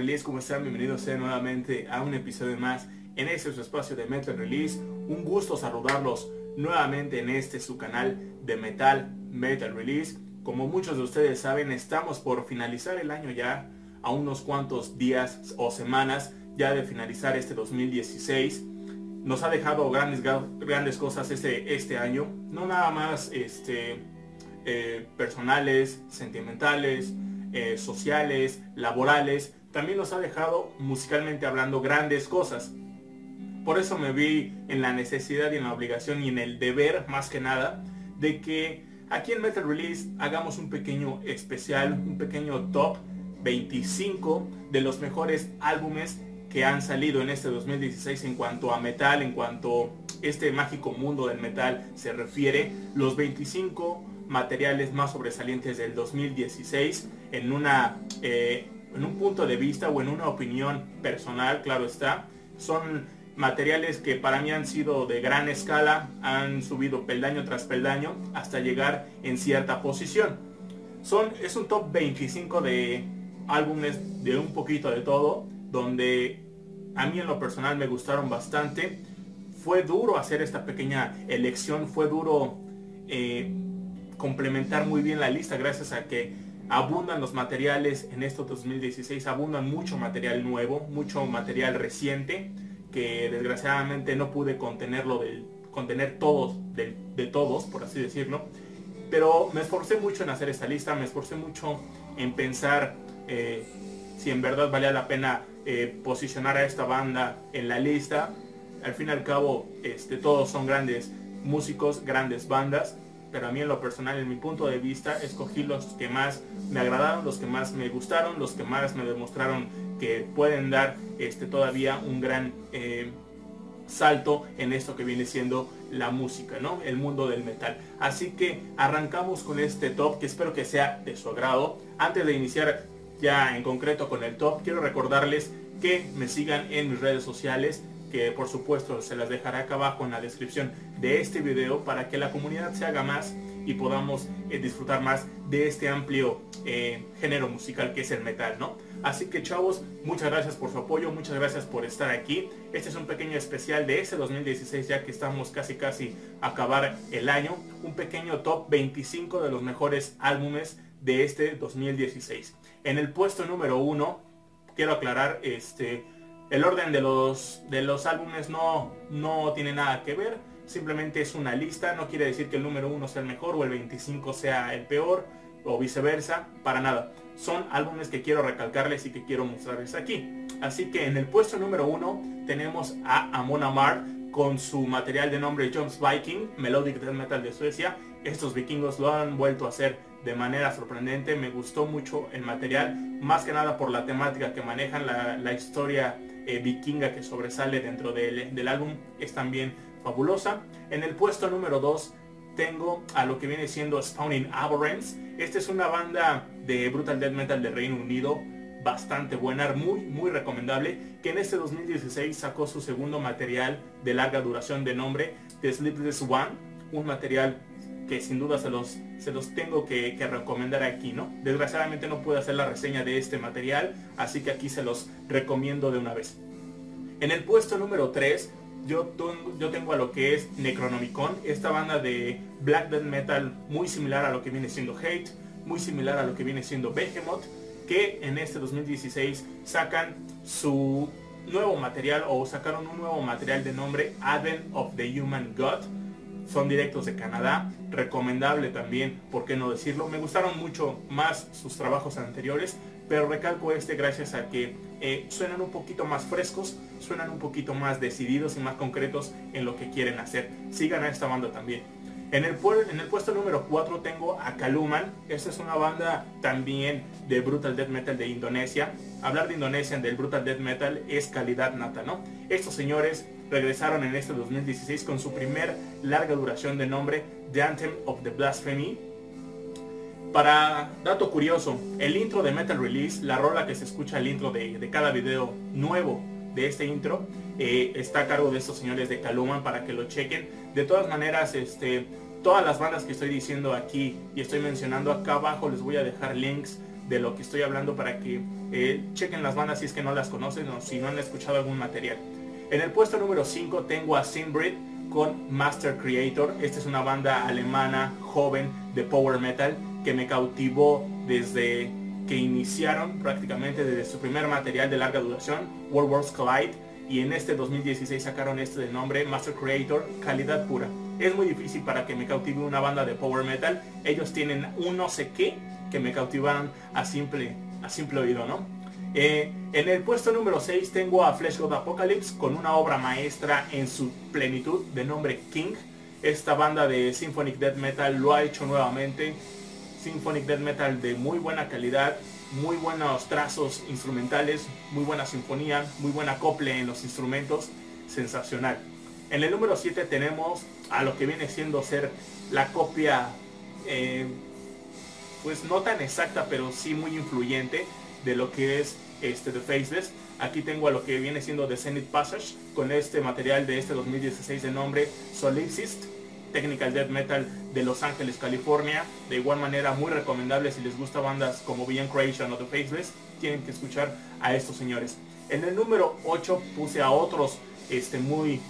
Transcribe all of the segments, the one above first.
Release, ¿cómo están? Bienvenidos sean nuevamente a un episodio más en este su espacio de Metal Release. Un gusto saludarlos nuevamente en este su canal de Metal Metal Release. Como muchos de ustedes saben, estamos por finalizar el año ya, a unos cuantos días o semanas ya de finalizar este 2016. Nos ha dejado grandes, grandes cosas este, este año, no nada más este, eh, personales, sentimentales, eh, sociales, laborales, también nos ha dejado musicalmente hablando grandes cosas. Por eso me vi en la necesidad y en la obligación y en el deber más que nada de que aquí en Metal Release hagamos un pequeño especial, un pequeño top 25 de los mejores álbumes que han salido en este 2016 en cuanto a metal, en cuanto a este mágico mundo del metal se refiere, los 25 materiales más sobresalientes del 2016 en una eh, en un punto de vista o en una opinión personal, claro está, son materiales que para mí han sido de gran escala, han subido peldaño tras peldaño hasta llegar en cierta posición. Son, es un top 25 de álbumes de un poquito de todo, donde a mí en lo personal me gustaron bastante. Fue duro hacer esta pequeña elección, fue duro eh, complementar muy bien la lista gracias a que abundan los materiales en estos 2016, abundan mucho material nuevo, mucho material reciente que desgraciadamente no pude contenerlo contener todos de, todos, por así decirlo. Pero me esforcé mucho en hacer esta lista, me esforcé mucho en pensar eh, si en verdad valía la pena eh, posicionar a esta banda en la lista. Al fin y al cabo, este, todos son grandes músicos, grandes bandas pero a mí en lo personal, en mi punto de vista, escogí los que más me agradaron, los que más me gustaron, los que más me demostraron que pueden dar este, todavía un gran eh, salto en esto que viene siendo la música, ¿no? El mundo del metal. Así que arrancamos con este top que espero que sea de su agrado. Antes de iniciar ya en concreto con el top, quiero recordarles que me sigan en mis redes sociales que por supuesto se las dejaré acá abajo en la descripción de este video para que la comunidad se haga más y podamos eh, disfrutar más de este amplio eh, género musical que es el metal, ¿no? Así que chavos, muchas gracias por su apoyo, muchas gracias por estar aquí. Este es un pequeño especial de este 2016 ya que estamos casi casi a acabar el año. Un pequeño top 25 de los mejores álbumes de este 2016. En el puesto número uno, quiero aclarar, este, el orden de los, de los álbumes no, no tiene nada que ver, simplemente es una lista, no quiere decir que el número 1 sea el mejor o el 25 sea el peor o viceversa, para nada. Son álbumes que quiero recalcarles y que quiero mostrarles aquí. Así que en el puesto número 1 tenemos a Amon Amar con su material de nombre Jones Viking, Melodic Death Metal de Suecia. Estos vikingos lo han vuelto a hacer de manera sorprendente, me gustó mucho el material, más que nada por la temática que manejan, la, la historia eh, vikinga que sobresale dentro del, álbum es también fabulosa. En el puesto número 2 tengo a lo que viene siendo Spawning Abhorrence. Esta es una banda de Brutal Death Metal de Reino Unido bastante buena, muy muy recomendable, que en este 2016 sacó su segundo material de larga duración de nombre The Sleepless One, un material que sin duda se los, se los tengo que, recomendar aquí, ¿no? Desgraciadamente no puedo hacer la reseña de este material, así que aquí se los recomiendo de una vez. En el puesto número 3, yo, yo tengo a lo que es Necronomicon, esta banda de black death metal muy similar a lo que viene siendo Hate, muy similar a lo que viene siendo Behemoth, que en este 2016 sacan su nuevo material o sacaron un nuevo material de nombre Advent of the Human God son directos de Canadá, recomendable también, por qué no decirlo. Me gustaron mucho más sus trabajos anteriores, pero recalco este gracias a que eh, suenan un poquito más frescos, suenan un poquito más decididos y más concretos en lo que quieren hacer. Sigan a esta banda también. En el, en el puesto número 4 tengo a Kaluman. Esta es una banda también de Brutal Death Metal de Indonesia. Hablar de Indonesia del Brutal Death Metal es calidad nata, ¿no? Estos señores regresaron en este 2016 con su primer larga duración de nombre The Anthem of the Blasphemy. Para dato curioso, el intro de Metal Release, la rola que se escucha el intro de, cada video nuevo de este intro, eh, está a cargo de estos señores de Kaluman para que lo chequen. De todas maneras, este, todas las bandas que estoy diciendo aquí y estoy mencionando acá abajo les voy a dejar links de lo que estoy hablando para que eh, chequen las bandas si es que no las conocen o si no han escuchado algún material. En el puesto número 5 tengo a Sinbrid con Master Creator. Esta es una banda alemana joven de power metal que me cautivó desde que iniciaron prácticamente desde su primer material de larga duración, World Wars Collide, y en este 2016 sacaron este de nombre Master Creator, calidad pura. Es muy difícil para que me cautive una banda de power metal. Ellos tienen un no sé qué que me cautivaron a simple, a simple oído, ¿no? Eh, en el puesto número 6 tengo a Flesh God Apocalypse con una obra maestra en su plenitud de nombre King. Esta banda de Symphonic Death Metal lo ha hecho nuevamente. Symphonic Death Metal de muy buena calidad, muy buenos trazos instrumentales, muy buena sinfonía, muy buena acople en los instrumentos, sensacional. En el número 7 tenemos a lo que viene siendo ser la copia, eh, pues no tan exacta, pero sí muy influyente de lo que es este The Faceless. Aquí tengo a lo que viene siendo The Zenith Passage con este material de este 2016 de nombre Solipsist Technical Death Metal de Los Ángeles, California. De igual manera, muy recomendable si les gusta bandas como Beyond Creation o The Faceless, tienen que escuchar a estos señores. En el número 8 puse a otros este, muy,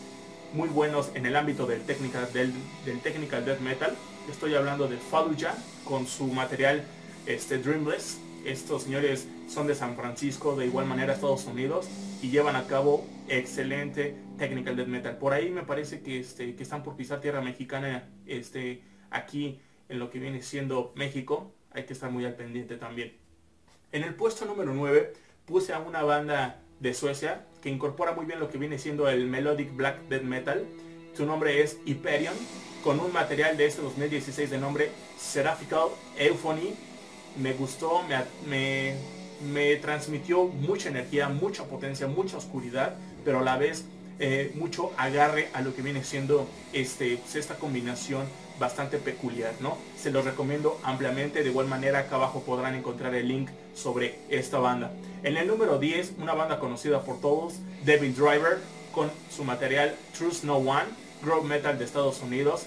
muy buenos en el ámbito del technical, del, del technical Death Metal. Estoy hablando de Fallujah con su material este, Dreamless. Estos señores son de San Francisco, de igual manera Estados Unidos, y llevan a cabo excelente technical death metal. Por ahí me parece que, este, están por pisar tierra mexicana este, aquí en lo que viene siendo México. Hay que estar muy al pendiente también. En el puesto número 9 puse a una banda de Suecia que incorpora muy bien lo que viene siendo el melodic black death metal. Su nombre es Hyperion, con un material de este 2016 de nombre Seraphical Euphony. Me gustó, me, me transmitió mucha energía, mucha potencia, mucha oscuridad, pero a la vez eh, mucho agarre a lo que viene siendo este, pues, esta combinación bastante peculiar, ¿no? Se los recomiendo ampliamente, de igual manera acá abajo podrán encontrar el link sobre esta banda. En el número 10, una banda conocida por todos, Devil Driver, con su material Truth No One, Grove Metal de Estados Unidos,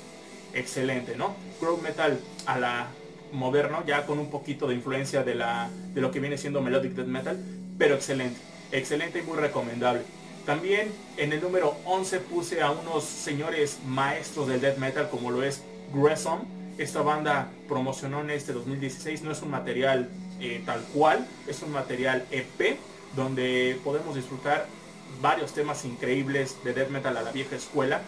excelente, ¿no? Grove Metal a la moderno, ya con un poquito de influencia de, la, de lo que viene siendo Melodic Death Metal, pero excelente, excelente y muy recomendable. También en el número 11 puse a unos señores maestros del death metal como lo es Gresham. Esta banda promocionó en este 2016, no es un material eh, tal cual, es un material EP donde podemos disfrutar varios temas increíbles de death metal a la vieja escuela.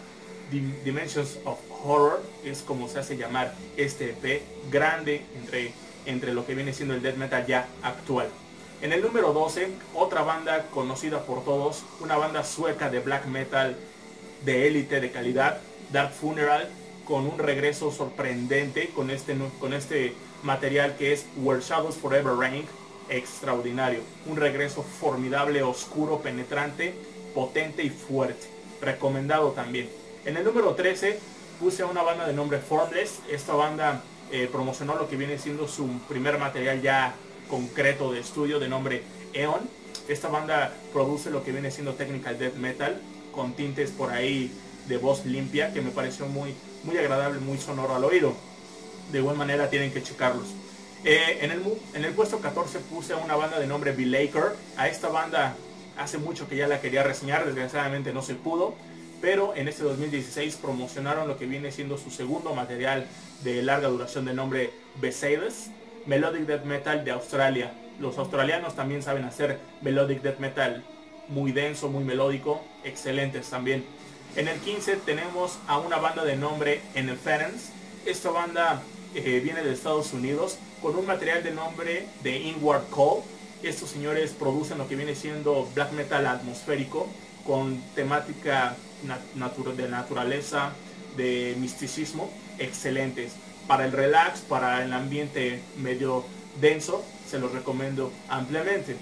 Dimensions of Horror es como se hace llamar este EP grande entre, entre lo que viene siendo el death metal ya actual. En el número 12, otra banda conocida por todos, una banda sueca de black metal de élite de calidad, Dark Funeral, con un regreso sorprendente con este, con este material que es Where Shadows Forever Reign, extraordinario. Un regreso formidable, oscuro, penetrante, potente y fuerte. Recomendado también. En el número 13 puse a una banda de nombre Formless. Esta banda eh, promocionó lo que viene siendo su primer material ya concreto de estudio de nombre Eon. Esta banda produce lo que viene siendo technical death metal con tintes por ahí de voz limpia que me pareció muy, muy agradable, muy sonoro al oído. De igual manera tienen que checarlos. Eh, en, el, en el puesto 14 puse a una banda de nombre Laker. A esta banda hace mucho que ya la quería reseñar, desgraciadamente no se pudo. Pero en este 2016 promocionaron lo que viene siendo su segundo material de larga duración de nombre Besades Melodic Death Metal de Australia. Los australianos también saben hacer Melodic Death Metal muy denso, muy melódico, excelentes también. En el 15 tenemos a una banda de nombre Interference. Esta banda eh, viene de Estados Unidos con un material de nombre de Inward Call. Estos señores producen lo que viene siendo black metal atmosférico con temática de naturaleza, de misticismo, excelentes para el relax, para el ambiente medio denso, se los recomiendo ampliamente.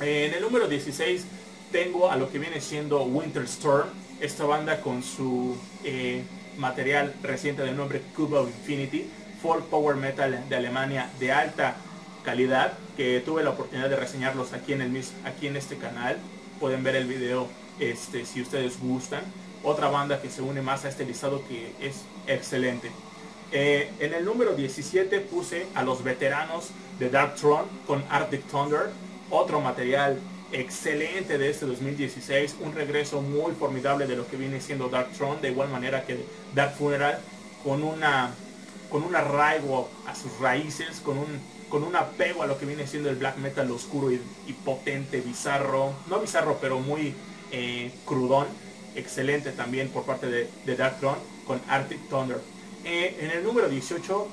En el número 16 tengo a lo que viene siendo Winter Storm, esta banda con su eh, material reciente de nombre Cuba Infinity, folk power metal de Alemania de alta calidad, que tuve la oportunidad de reseñarlos aquí en, el, aquí en este canal. Pueden ver el video este, si ustedes gustan. Otra banda que se une más a este listado que es excelente. Eh, en el número 17 puse a los veteranos de Dark Throne con Arctic Thunder, otro material excelente de este 2016, un regreso muy formidable de lo que viene siendo Dark Throne, de igual manera que Dark Funeral, con una con un arraigo a sus raíces, con un, con un apego a lo que viene siendo el black metal oscuro y, potente, bizarro, no bizarro, pero muy eh, crudón, excelente también por parte de, de Dark con Arctic Thunder. Eh, en el número 18,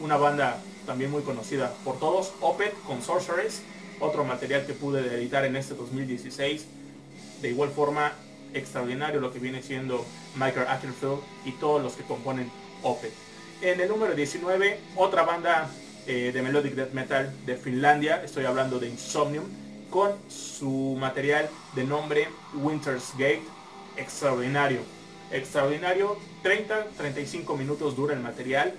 una banda también muy conocida por todos, Opet con Sorceress, otro material que pude editar en este 2016. De igual forma, extraordinario lo que viene siendo Michael Ackerfield y todos los que componen Opet. En el número 19, otra banda eh, de Melodic Death Metal de Finlandia, estoy hablando de Insomnium, con su material de nombre Winter's Gate, extraordinario. Extraordinario, 30-35 minutos dura el material,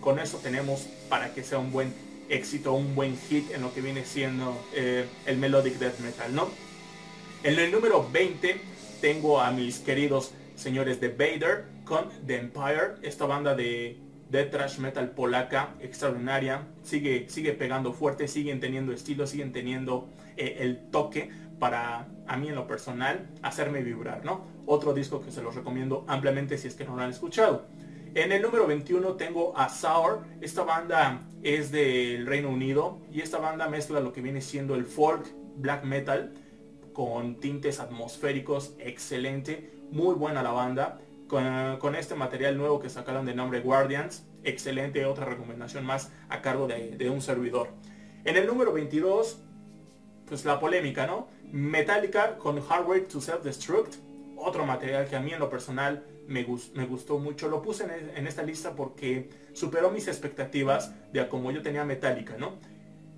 con eso tenemos para que sea un buen éxito, un buen hit en lo que viene siendo eh, el Melodic Death Metal, ¿no? En el número 20 tengo a mis queridos señores de Vader con The Empire, esta banda de de thrash metal polaca extraordinaria, sigue, sigue pegando fuerte, siguen teniendo estilo, siguen teniendo eh, el toque para a mí en lo personal hacerme vibrar, ¿no? Otro disco que se los recomiendo ampliamente si es que no lo han escuchado. En el número 21 tengo a Sour, esta banda es del Reino Unido y esta banda mezcla lo que viene siendo el folk black metal con tintes atmosféricos, excelente, muy buena la banda con, este material nuevo que sacaron de nombre Guardians. Excelente, otra recomendación más a cargo de, un servidor. En el número 22, pues la polémica, ¿no? Metallica con Hardware to Self-Destruct. Otro material que a mí en lo personal me, gustó mucho. Lo puse en, esta lista porque superó mis expectativas de como yo tenía Metallica, ¿no?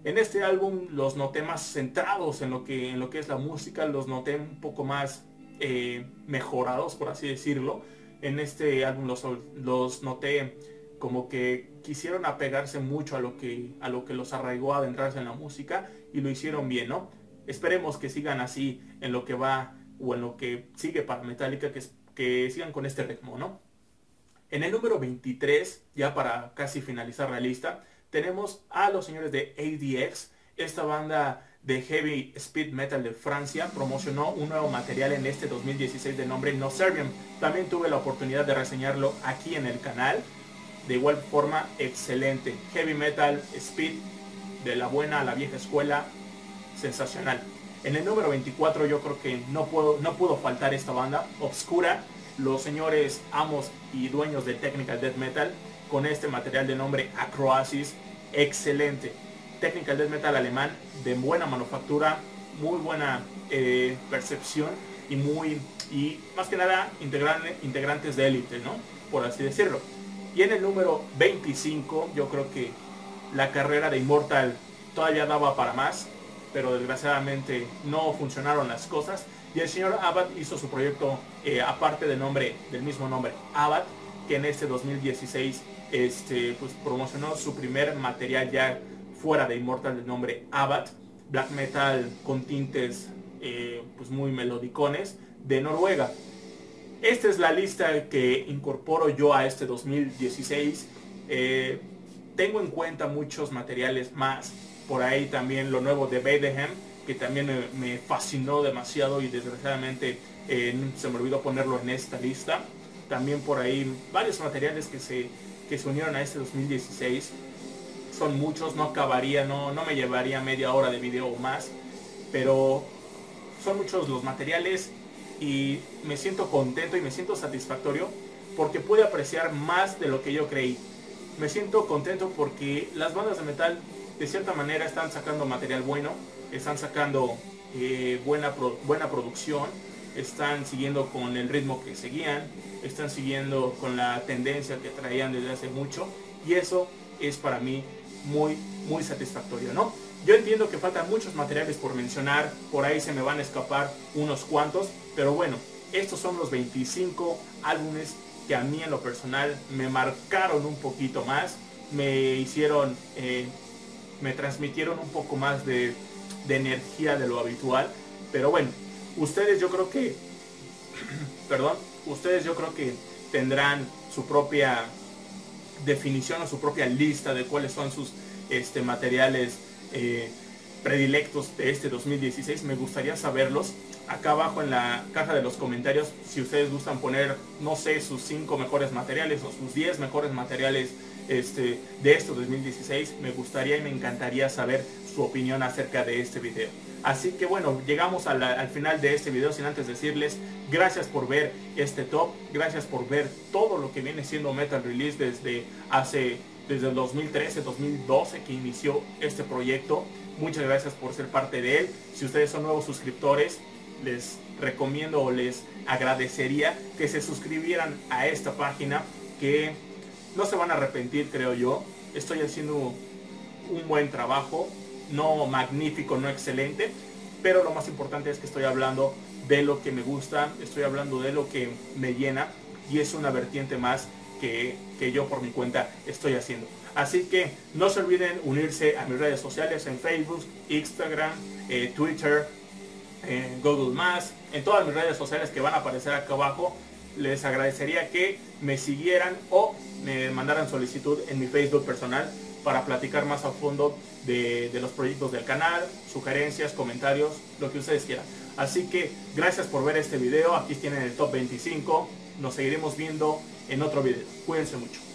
En este álbum los noté más centrados en lo que, en lo que es la música, los noté un poco más eh, mejorados, por así decirlo en este álbum los, los noté como que quisieron apegarse mucho a lo que a lo que los arraigó a adentrarse en la música y lo hicieron bien, ¿no? Esperemos que sigan así en lo que va o en lo que sigue para Metallica, que, que sigan con este ritmo, ¿no? En el número 23, ya para casi finalizar la lista, tenemos a los señores de ADX, esta banda de Heavy Speed Metal de Francia promocionó un nuevo material en este 2016 de nombre No Serbian. También tuve la oportunidad de reseñarlo aquí en el canal. De igual forma, excelente. Heavy Metal Speed de la buena a la vieja escuela, sensacional. En el número 24 yo creo que no, puedo, no pudo faltar esta banda, Obscura, los señores amos y dueños de Technical Death Metal, con este material de nombre Acroasis, excelente Technical Death Metal alemán de buena manufactura, muy buena eh, percepción y muy y más que nada integrantes de élite, ¿no? Por así decirlo. Y en el número 25, yo creo que la carrera de Immortal todavía daba para más, pero desgraciadamente no funcionaron las cosas. Y el señor Abad hizo su proyecto eh, aparte del nombre, del mismo nombre, Abad, que en este 2016 este, pues, promocionó su primer material ya fuera de Immortal de nombre Abbat, black metal con tintes eh, pues muy melodicones de Noruega. Esta es la lista que incorporo yo a este 2016. Eh, tengo en cuenta muchos materiales más. Por ahí también lo nuevo de Bethlehem, que también me, fascinó demasiado y desgraciadamente eh, se me olvidó ponerlo en esta lista. También por ahí varios materiales que se, que se unieron a este 2016 son muchos, no acabaría, no, no me llevaría media hora de video o más, pero son muchos los materiales y me siento contento y me siento satisfactorio porque pude apreciar más de lo que yo creí. Me siento contento porque las bandas de metal de cierta manera están sacando material bueno, están sacando eh, buena, buena producción, están siguiendo con el ritmo que seguían, están siguiendo con la tendencia que traían desde hace mucho y eso es para mí muy, muy satisfactorio, ¿no? Yo entiendo que faltan muchos materiales por mencionar, por ahí se me van a escapar unos cuantos, pero bueno, estos son los 25 álbumes que a mí en lo personal me marcaron un poquito más, me hicieron, eh, me transmitieron un poco más de, de energía de lo habitual, pero bueno, ustedes yo creo que, perdón, ustedes yo creo que tendrán su propia definición o su propia lista de cuáles son sus este, materiales eh, predilectos de este 2016. Me gustaría saberlos. Acá abajo en la caja de los comentarios, si ustedes gustan poner, no sé, sus 5 mejores materiales o sus 10 mejores materiales este, de este 2016, me gustaría y me encantaría saber su opinión acerca de este video. Así que bueno, llegamos al final de este video sin antes decirles gracias por ver este top, gracias por ver todo lo que viene siendo Metal Release desde hace desde el 2013, 2012 que inició este proyecto. Muchas gracias por ser parte de él. Si ustedes son nuevos suscriptores, les recomiendo o les agradecería que se suscribieran a esta página que no se van a arrepentir, creo yo. Estoy haciendo un buen trabajo, no magnífico, no excelente, pero lo más importante es que estoy hablando de lo que me gusta, estoy hablando de lo que me llena y es una vertiente más que, yo por mi cuenta estoy haciendo. Así que no se olviden unirse a mis redes sociales en Facebook, Instagram, eh, Twitter, en Google Más, en todas mis redes sociales que van a aparecer acá abajo. Les agradecería que me siguieran o me mandaran solicitud en mi Facebook personal para platicar más a fondo de, de, los proyectos del canal, sugerencias, comentarios, lo que ustedes quieran. Así que gracias por ver este video, aquí tienen el top 25, nos seguiremos viendo en otro video. Cuídense mucho.